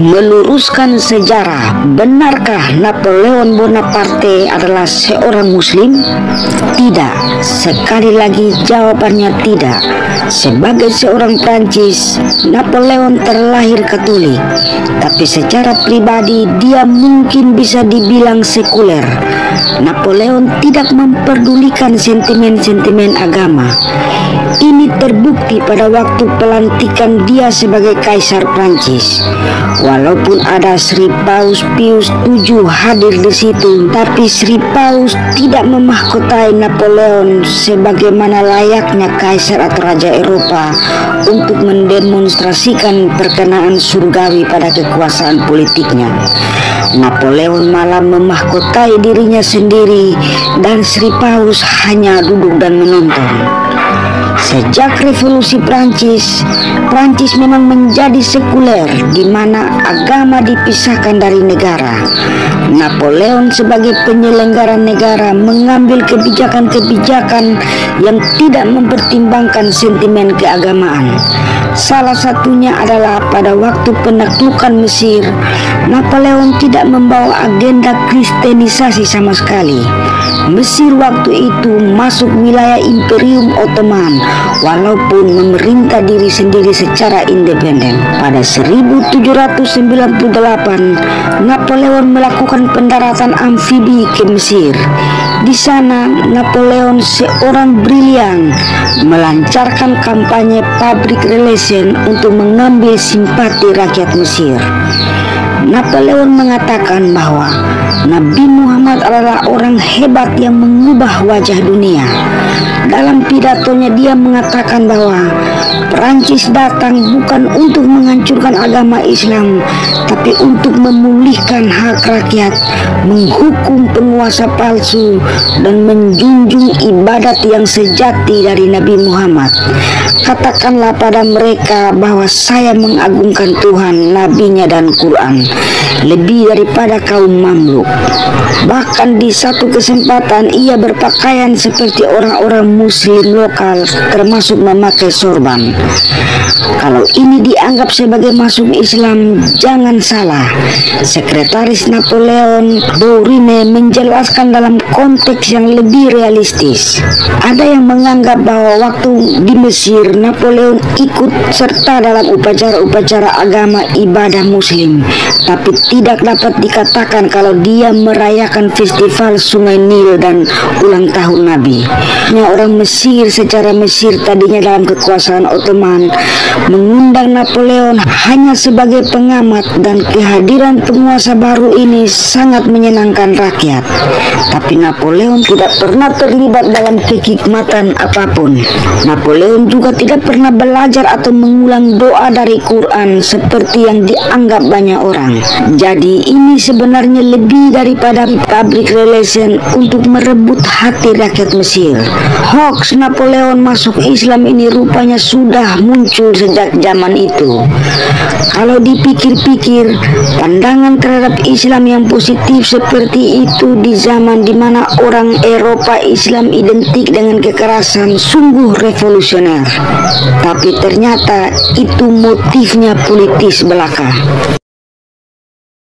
meluruskan sejarah. Benarkah Napoleon Bonaparte adalah seorang muslim? Tidak. Sekali lagi jawabannya tidak. Sebagai seorang Prancis, Napoleon terlahir Katolik, tapi secara pribadi dia mungkin bisa dibilang sekuler. Napoleon tidak memperdulikan sentimen-sentimen agama. Ini terbukti pada waktu pelantikan dia sebagai kaisar Prancis. Walaupun ada Sri Paus Pius VII hadir di situ, tapi Sri Paus tidak memahkotai Napoleon sebagaimana layaknya kaisar atau raja Eropa untuk mendemonstrasikan perkenaan surgawi pada kekuasaan politiknya. Napoleon malah memahkotai dirinya sendiri dan Sri Paus hanya duduk dan menonton. Sejak revolusi Prancis, Prancis memang menjadi sekuler di mana agama dipisahkan dari negara. Napoleon sebagai penyelenggara negara mengambil kebijakan-kebijakan yang tidak mempertimbangkan sentimen keagamaan. Salah satunya adalah pada waktu penaklukan Mesir, Napoleon tidak membawa agenda kristenisasi sama sekali. Mesir waktu itu masuk wilayah Imperium Ottoman walaupun memerintah diri sendiri secara independen. Pada 1798, Napoleon melakukan pendaratan amfibi ke Mesir. Di sana, Napoleon seorang brilian melancarkan kampanye public relation untuk mengambil simpati rakyat Mesir. Napoleon mengatakan bahwa Nabi Muhammad adalah orang hebat yang mengubah wajah dunia. Dalam pidatonya dia mengatakan bahwa Perancis datang bukan untuk menghancurkan agama Islam, tapi untuk memulihkan hak rakyat, menghukum penguasa palsu, dan menjunjung ibadat yang sejati dari Nabi Muhammad. Katakanlah pada mereka bahwa saya mengagungkan Tuhan, nabinya dan Quran lebih daripada kaum Mamluk. Bahkan di satu kesempatan ia berpakaian seperti orang-orang muslim lokal termasuk memakai sorban. Kalau ini dianggap sebagai masuk Islam, jangan salah. Sekretaris Napoleon Bourine menjelaskan dalam konteks yang lebih realistis. Ada yang menganggap bahwa waktu di Mesir Napoleon ikut serta dalam upacara-upacara agama ibadah muslim tapi tidak dapat dikatakan kalau dia merayakan festival sungai Nil dan ulang tahun Nabi Nya orang Mesir secara Mesir tadinya dalam kekuasaan Ottoman mengundang Napoleon hanya sebagai pengamat dan kehadiran penguasa baru ini sangat menyenangkan rakyat tapi Napoleon tidak pernah terlibat dalam kehikmatan apa pun Napoleon juga tidak pernah belajar atau mengulang doa dari Quran seperti yang dianggap banyak orang. Jadi ini sebenarnya lebih daripada public relation untuk merebut hati rakyat Mesir. Hoax Napoleon masuk Islam ini rupanya sudah muncul sejak zaman itu. Kalau dipikir-pikir, pandangan terhadap Islam yang positif seperti itu di zaman di mana orang Eropa Islam identik dengan kekerasan sungguh revolusioner. Tapi ternyata itu motifnya politis belaka.